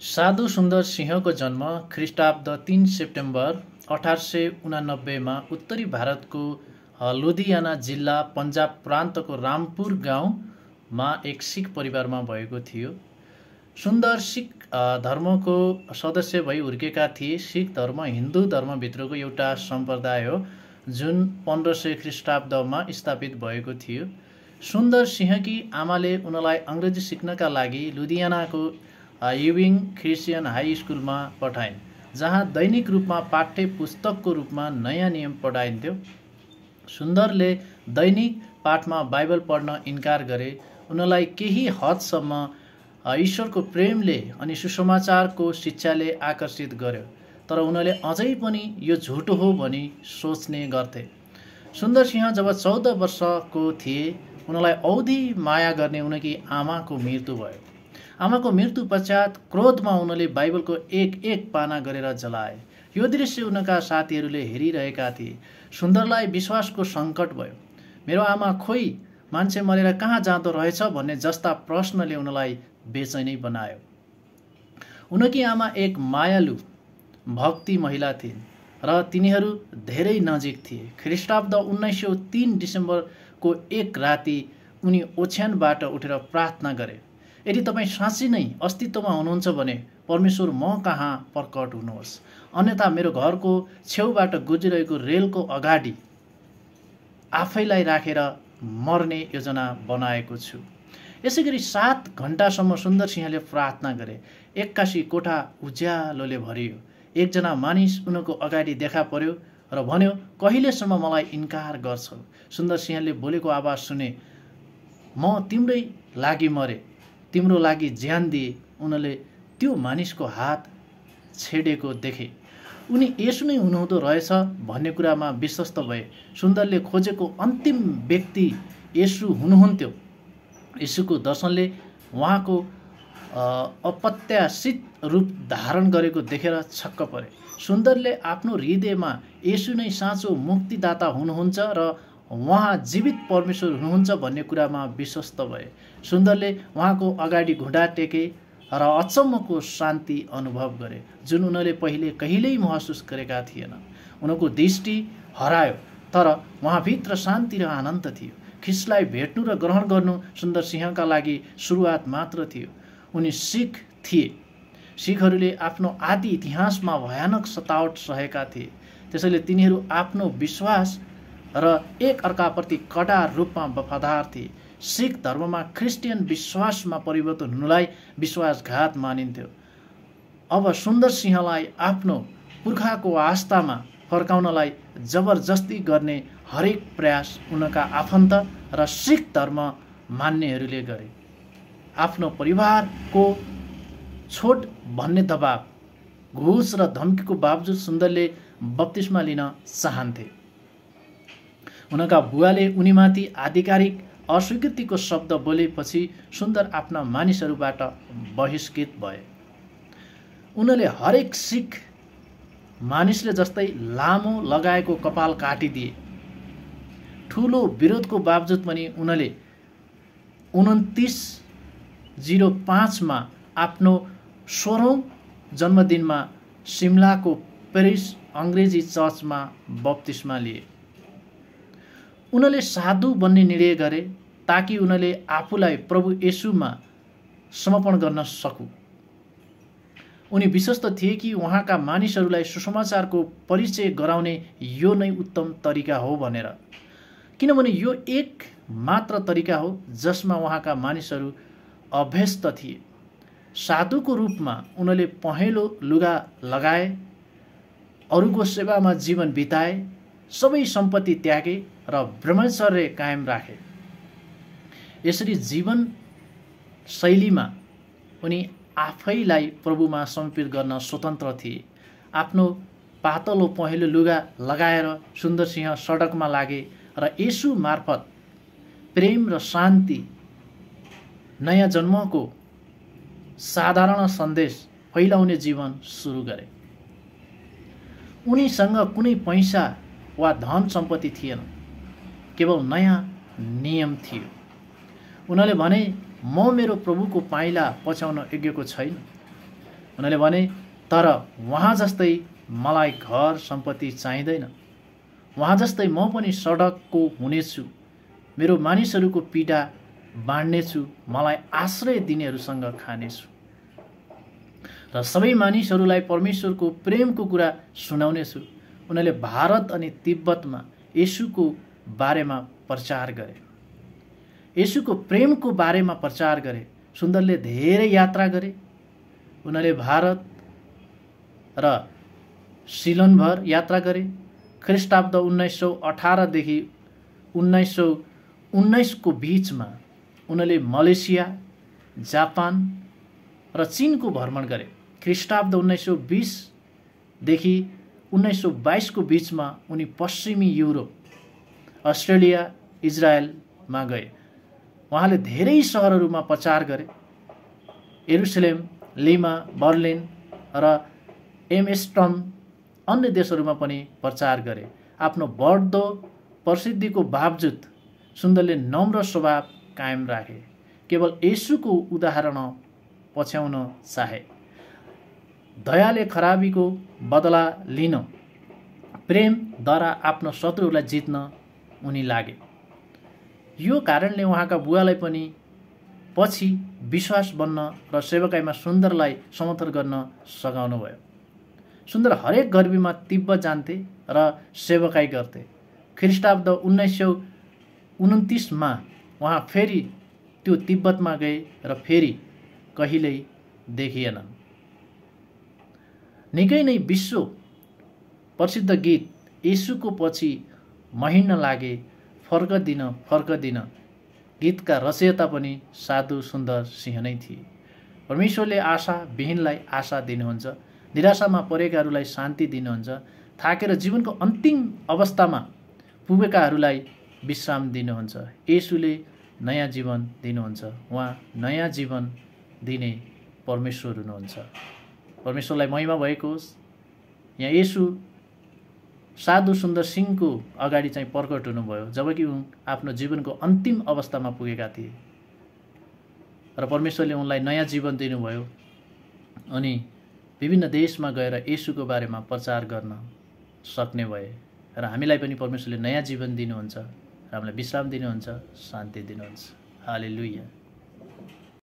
साधु सुन्दर सिंहको जन्म ख्रिस्टाब्द तिन सेप्टेम्बर अठार सय उनानब्बेमा उत्तरी भारतको लुधियाना जिल्ला पन्जाब प्रान्तको रामपुर गाउँमा एक सिख परिवारमा भएको थियो। सुन्दर सिख धर्मको सदस्य भई हुर्केका थिए। सिख धर्म हिन्दू धर्मभित्रको एउटा सम्प्रदाय हो जुन पन्ध्र सय ख्रिस्टाब्दमा स्थापित भएको थियो। सुन्दर सिंहकी आमाले उनलाई अङ्ग्रेजी सिक्नका लागि लुधियानाको युविङ क्रिस्चियन हाई स्कुलमा पठाइन् जहाँ दैनिक रूपमा पाठ्य पुस्तकको रूपमा नयाँ नियम पढाइन्थ्यो। सुन्दरले दैनिक पाठमा बाइबल पढ्न इन्कार गरे। उनलाई केही हदसम्म ईश्वरको प्रेमले अनि सुसमाचारको शिक्षाले आकर्षित गर्यो तर उनले अझै पनि यो झुटो हो भनी सोच्ने गर्थे। सुन्दर सिंह जब चौध वर्षको थिए उनलाई औधी माया गर्ने उनकी आमाको मृत्यु भयो। आमाको मृत्यु पश्चात क्रोधमा उनले बाइबलको एक एक पाना गरेर जलाए। यो दृश्य उनका साथीहरूले हेरिरहेका थिए। सुन्दरलाई विश्वासको सङ्कट भयो। मेरो आमा खोइ मान्छे मरेर कहाँ जाँदो रहेछ? भन्ने जस्ता प्रश्नले उनलाई बेचैनै बनायो। उनकी आमा एक मायालु भक्ति महिला थिइन् र तिनीहरू धेरै नजिक थिए। ख्रिस्टाब्द उन्नाइस सय तिन डिसेम्बरको एक राति उनी ओछ्यानबाट उठेर प्रार्थना गरे। यदि तपाईँ साँच्ची नै अस्तित्वमा हुनुहुन्छ भने परमेश्वर म कहाँ प्रकट हुनुहोस्? अन्यथा मेरो घरको छेउबाट गुजिरहेको रेलको अगाडि आफैलाई राखेर मर्ने योजना बनाएको छु। यसै गरी सात घन्टासम्म सुन्दर सिंहले प्रार्थना गरे। एक्कासी कोठा उज्यालोले भरियो। एकजना मानिस उनको अगाडि देखा पर्यो र भन्यो कहिलेसम्म मलाई इन्कार गर्छौ? सुन्दर सिंहले बोलेको आवाज सुने म तिम्रै लागि मरे। तिम्रो लागि ज्यान दिए। उनले त्यो मानिसको हात छेडेको देखे। उनी यसो नै हुनुहुँदो रहेछ भन्ने कुरामा विश्वस्त भए। सुन्दरले खोजेको अन्तिम व्यक्ति यसु हुनुहुन्थ्यो। यसुको दर्शनले उहाँको अप्रत्याशित रूप धारण गरेको देखेर छक्क परे। सुन्दरले आफ्नो हृदयमा यसु नै साँचो मुक्तिदाता हुनुहुन्छ र उहाँ जीवित परमेश्वर हुनुहुन्छ भन्ने कुरामा विश्वस्त भए। सुन्दरले उहाँको अगाडि घुँडा टेके र अचम्मको शान्ति अनुभव गरे जुन उनले पहिले कहिल्यै महसुस गरेका थिएन। उनको दृष्टि हरायो तर उहाँभित्र शान्ति र आनन्द थियो। ख्रिस्टलाई भेट्नु र ग्रहण गर्नु सुन्दर सिंहका लागि सुरुवात मात्र थियो। उनी सिख थिए। सिखहरूले आफ्नो आदि इतिहासमा भयानक सतावट सहेका थिए। त्यसैले तिनीहरू आफ्नो विश्वास र एक अर्काप्रति कडा रूपमा वफादार थिए सिख धर्ममा क्रिस्चियन विश्वासमा परिवर्तन हुनुलाई विश्वासघात मानिन्थ्यो। अब सुन्दर सिंहलाई आफ्नो पुर्खाको आस्थामा फर्काउनलाई जबरजस्ती गर्ने हरेक प्रयास उनका आफन्त र सिख धर्म मान्नेहरूले गरे। आफ्नो परिवारको छोट भन्ने दबाब घुस र धम्कीको बावजुद सुन्दरले बत्तिसमा लिन चाहन्थे। उनका बुवाले उनीमाथि आधिकारिक अस्वीकृतिको शब्द बोलेपछि सुन्दर आफ्ना मानिसहरूबाट बहिष्कृत भए। उनले हरेक सिख मानिसले जस्तै लामो लगाएको कपाल काटिदिए। ठुलो विरोधको बावजुद पनि उनले उन्तिस जिरो पाँचमा आफ्नो सोह्रौँ जन्मदिनमा सिमलाको पेरिस अङ्ग्रेजी चर्चमा बत्तिसमा लिए। उनले साधु बन्ने निर्णय गरे ताकि उनले आफूलाई प्रभु येसुमा समर्पण गर्न सकु। उनी विश्वस्त थिए कि उहाँका मानिसहरूलाई सुसमाचारको परिचय गराउने यो नै उत्तम तरिका हो भनेर। किनभने यो एक मात्र तरिका हो जसमा उहाँका मानिसहरू अभ्यस्त थिए। साधुको रूपमा उनले पहेँलो लुगा लगाए अरूको सेवामा जीवन बिताए सबै सम्पत्ति त्यागे र ब्रह्मचर्य कायम राखे। यसरी जीवन शैलीमा उनी आफैलाई प्रभुमा समर्पित गर्न स्वतन्त्र थिए। आफ्नो पातलो पहेँलो लुगा लगाएर सुन्दर सिंह सडकमा लागे र यसु मार्फत प्रेम र शान्ति नयाँ जन्मको साधारण सन्देश फैलाउने जीवन सुरु गरे। उनीसँग कुनै पैसा वा धन सम्पत्ति थिएन। केवल नयाँ नियम थियो। उनीहरूले भने म मेरो प्रभुको पाइला पछ्याउन योग्यको छैन। उनीहरूले भने तर उहाँ जस्तै मलाई घर सम्पत्ति चाहिँदैन। उहाँ जस्तै म पनि सडकको हुनेछु। मेरो मानिसहरूको पीडा बाँड्नेछु। मलाई आश्रय दिनेहरूसँग खानेछु। र सबै मानिसहरूलाई परमेश्वरको प्रेमको कुरा सुनाउनेछु। उनीहरूले भारत अनि तिब्बतमा यसुको बारेमा प्रचार गरे। यसुको प्रेमको बारेमा प्रचार गरे। सुन्दरले धेरै यात्रा गरे। उनीहरूले भारत र सिलोनभर यात्रा गरे। ख्रिस्टाब्द उन्नाइस सौ अठारदेखि उन्नाइस सौ उन्नाइसको बिचमा उनीहरूले मलेसिया जापान र चिनको भ्रमण गरे। ख्रिस्टाब्द उन्नाइस सौ बिसदेखि उन्नाइस सौ बाइसको बिचमा उनी पश्चिमी युरोप अस्ट्रेलिया इजरायलमा गए। उहाँले धेरै सहरहरूमा प्रचार गरे। एरुसलेम लिमा बर्लिन र एमएस्टन अन्य देशहरूमा पनि प्रचार गरे। आफ्नो बढ्दो प्रसिद्धिको बावजुद सुन्दरले नम्र स्वभाव कायम राखे। केवल यसुको उदाहरण पछ्याउन चाहे। दयाले खराबीको बदला लिन प्रेमद्वारा आफ्नो शत्रुहरूलाई जित्न उनी लागे। यो कारणले उहाँका बुवालाई पनि पछि विश्वास बन्न र सेवकाईमा सुन्दरलाई समर्थन गर्न सघाउनु भयो सुन्दर हरेक गर्मीमा तिब्बत जान्थे र सेवकाई गर्थे। ख्रिस्टाब्द उन्नाइस सौ उन्तिसमा उहाँ फेरि त्यो तिब्बतमा गए र फेरि कहिल्यै देखिएनन्। निकै नै विश्व प्रसिद्ध गीत यसुको पछि महिना लागे फर्कदिन फर्कदिन। गीतका रचयता पनि साधु सुन्दर सिंह नै थिए। परमेश्वरले आशा विहीनलाई आशा दिनुहुन्छ निराशामा परेकाहरूलाई शान्ति दिनुहुन्छ थाकेर जीवनको अन्तिम अवस्थामा पुगेकाहरूलाई विश्राम दिनुहुन्छ। यसुले नयाँ जीवन दिनुहुन्छ। उहाँ नयाँ जीवन दिने परमेश्वर हुनुहुन्छ। परमेश्वरलाई महिमा भएको होस्। यहाँ यसु साधु सुन्दर सिंहको अगाडि चाहिँ प्रकट हुनुभयो जबकि उन आफ्नो जीवनको अन्तिम अवस्थामा पुगेका थिए। र परमेश्वरले उनलाई नयाँ जीवन दिनुभयो अनि विभिन्न देशमा गएर यसुको बारेमा प्रचार गर्न सक्ने भए र हामीलाई पनि परमेश्वरले नयाँ जीवन दिनुहुन्छ र हामीलाई विश्राम दिनुहुन्छ शान्ति दिनुहुन्छ। हाले लुइया